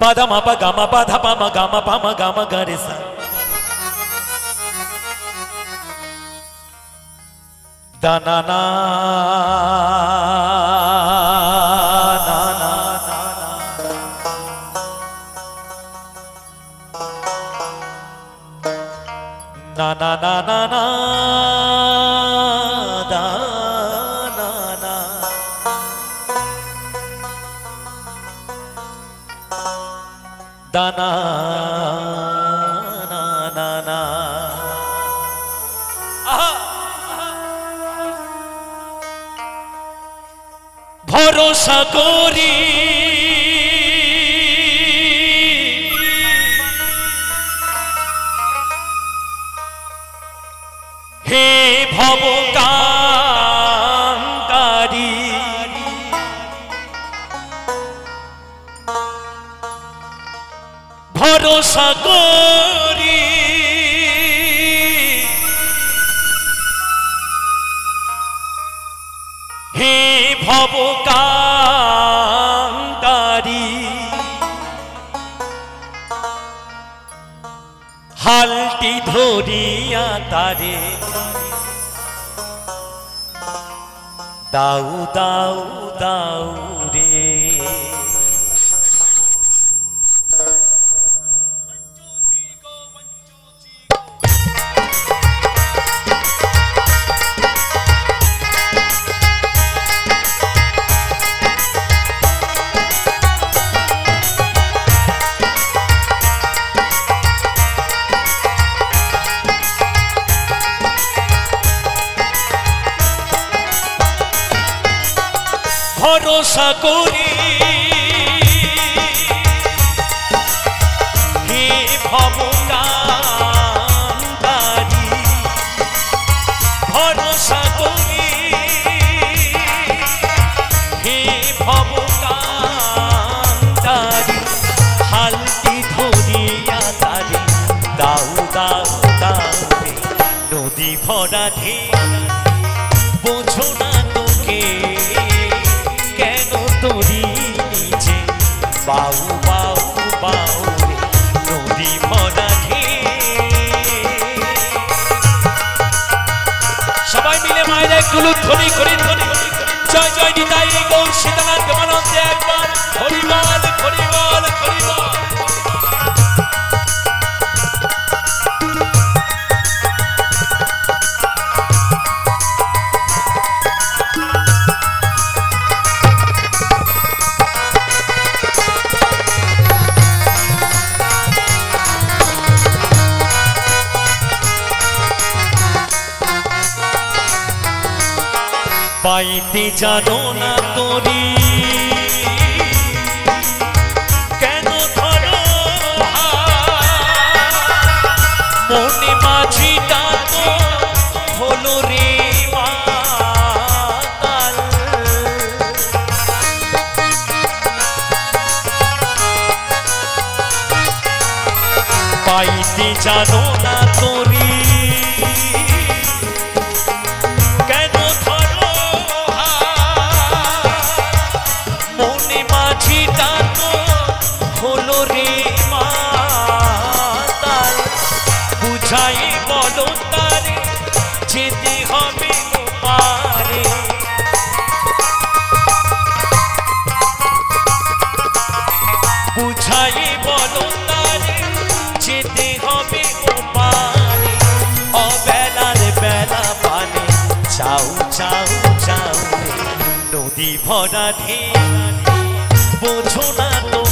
పద మప గమ పధ పమ గమ పమ గమ గరి స దన నా నా నా నా నా. Na na na na na da na na Na na na আহা! ভরসা করি হে ভবকান্তারি ভরসা করি হে ভবকান্তারি হালটি ধরিয়া তারে দাউ দাউ দাউ রে। ভরসা করি। হে ভবকান্তারি ভরসা হে দাউ দাউ নদী ভরা ধে বোঝো না তোকে। বাউ বাউ বাউ, নদী ঢে সবাই মিলে মায়ের এক গুলুত ধরি ধরি ধরি জয় জয় নিতাই গৌর সীতানাথ দেবানন্দে একবার। হরিবল হরিবল হরিবল। পাইতে জানো না তোরি কেন ধরো? মনে মাঝিটা তো হলো রে পাইতে জানো না তোরি বুঝাই বলো তারে যেতে হবে পারে বুঝাই বলো তারে যেতে হবে পারে অবেলার বেলা পানে চাউ চাউ রে, নদী ভরা ঢে বোঝো না তোকে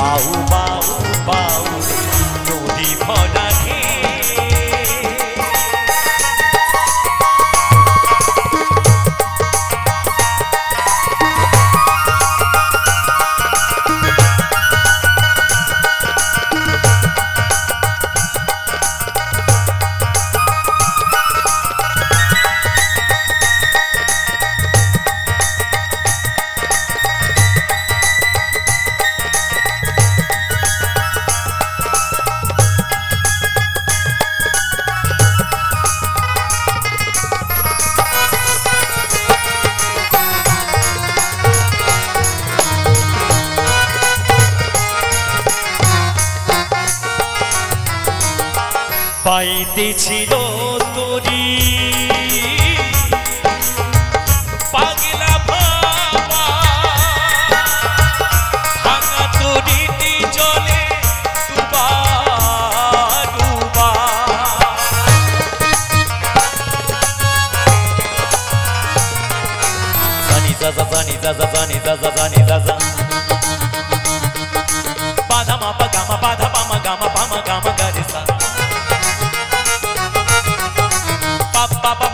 pa ou আইতেছিল তোরি। পাগলা ভাবা ভাঙা তরিটি জলে ডুবা ডুবা। জানি দাদা জানি দাদা জানি দাদা জানি দাদা। পাধামা পাগামা পাধাপামা গামা পামা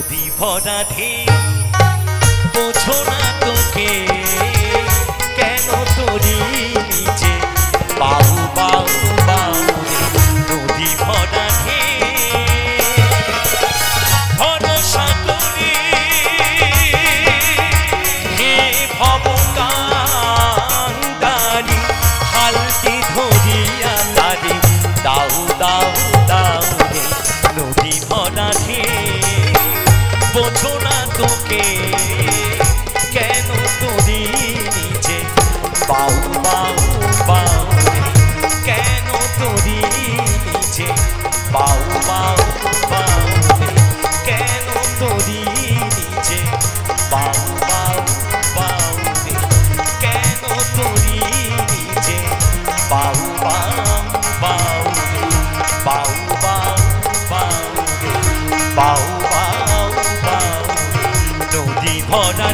নদী ভরা ঢে বোঝো না তোকে কেন তরি বাউ বাউ বাউ নদী ভরা